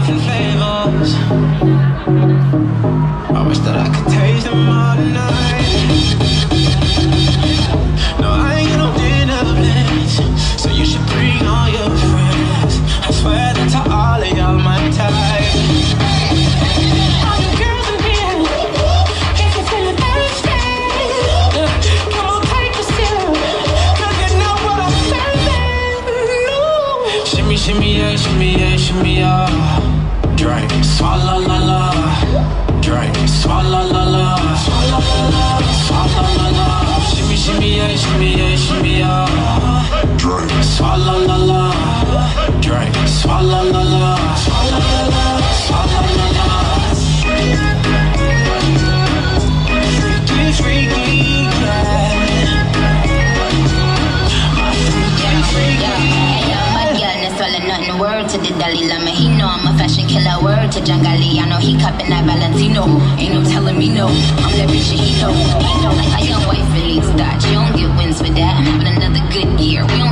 different flavors. I wish that I could taste them all tonight. Shimmy, yeah, shimmy, yeah, shimmy, yeah. Drink, swallow, la, la. Drink, Word to the Dalai Lama. He know I'm a fashion killer. Word to Jangali. I know he cupping that Valentino. Ain't no telling me no. I'm that bitch and he know. He know like a young white Felix Dodge. You don't get wins for that. I'm having another good year. We don't